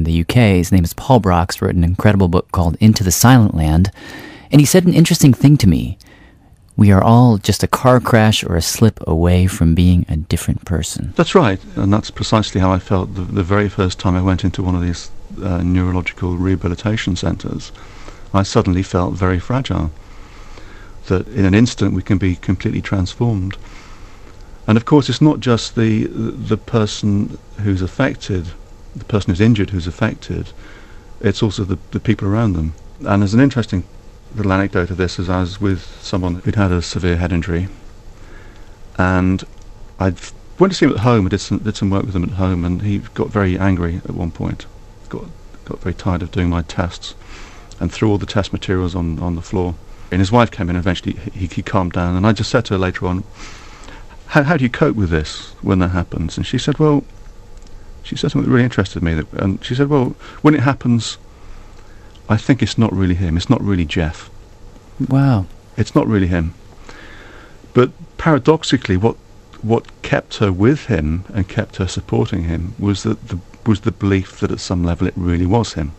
in the UK. His name is Paul Broks, wrote an incredible book called Into the Silent Land. And he said an interesting thing to me. We are all just a car crash or a slip away from being a different person. That's right, and that's precisely how I felt the, the very first time I went into one of these uh, neurological rehabilitation centres. I suddenly felt very fragile. That in an instant we can be completely transformed. And of course, it's not just the the person who's affected, the person who's injured who's affected. It's also the, the people around them. And there's an interesting little anecdote of this as I was with someone who'd had a severe head injury, and I went to see him at home. I did some did some work with him at home, and he got very angry at one point. Got got very tired of doing my tests, and threw all the test materials on on the floor. And his wife came in. and Eventually, he, he calmed down, and I just said to her later on, "How how do you cope with this when that happens?" And she said, "Well." She said something that really interested me, that, and she said, "Well, when it happens, I think it's not really him. It's not really Jeff. Wow. It's not really him. But paradoxically, what what kept her with him and kept her supporting him was that the was the belief that at some level it really was him.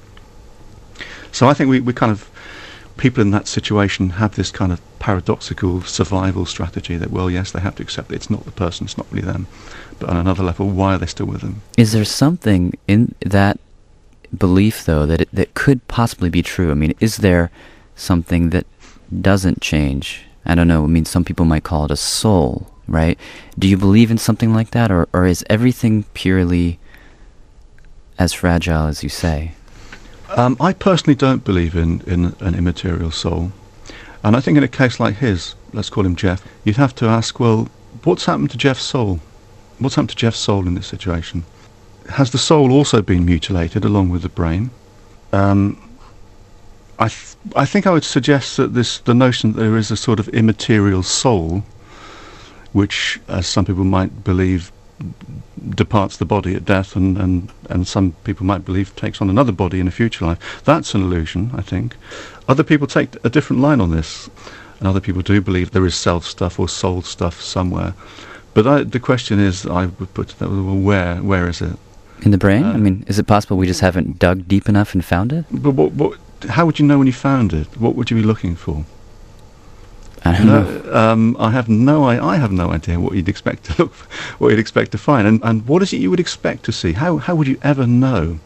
So I think we, we kind of people in that situation have this kind of paradoxical survival strategy that well yes they have to accept it's not the person it's not really them but on another level why are they still with them is there something in that belief, though, that it, that could possibly be true? I mean, is there something that doesn't change? I don't know. I mean, some people might call it a soul, right? Do you believe in something like that, or, or is everything purely as fragile as you say? Um, I personally don't believe in, in an immaterial soul. And I think in a case like his, let's call him Jeff, you'd have to ask, well, what's happened to Jeff's soul? What's happened to Jeff's soul in this situation? has the soul also been mutilated along with the brain? Um, I, th- I think I would suggest that this the notion that there is a sort of immaterial soul, which, as some people might believe, departs the body at death, and, and, and some people might believe takes on another body in a future life. That's an illusion, I think. Other people take a different line on this, and other people do believe there is self stuff or soul stuff somewhere. But I, the question is, I would put that well, where where is it? In the brain? Uh, I mean, is it possible we just haven't dug deep enough and found it? But what, what, how would you know when you found it? What would you be looking for? I don't no, know. Um, I have no. I, I have no idea what you'd expect to look, what you'd expect to find, and and what is it you would expect to see? How how would you ever know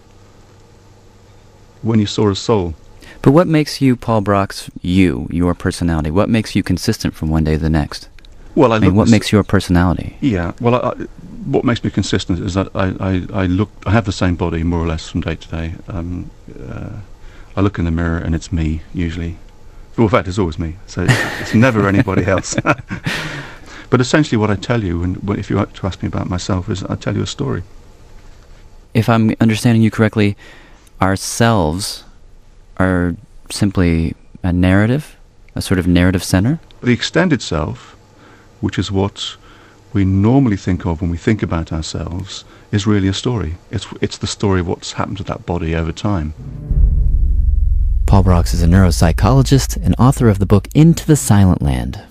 when you saw a soul? But what makes you, Paul Broks, you, your personality? What makes you consistent from one day to the next? Well, I, I mean, what makes your personality? Yeah. Well, I, what makes me consistent is that I, I, I, look I have the same body more or less from day to day. Um, uh, I look in the mirror and it's me usually. Well, in fact, it's always me. So it's, it's never anybody else. but essentially, what I tell you, and if you were to ask me about myself, is I tell you a story. If I'm understanding you correctly, ourselves are simply a narrative, a sort of narrative center. The extended self, which is what we normally think of when we think about ourselves is really a story. It's, it's the story of what's happened to that body over time. Paul Broks is a neuropsychologist and author of the book Into the Silent Land.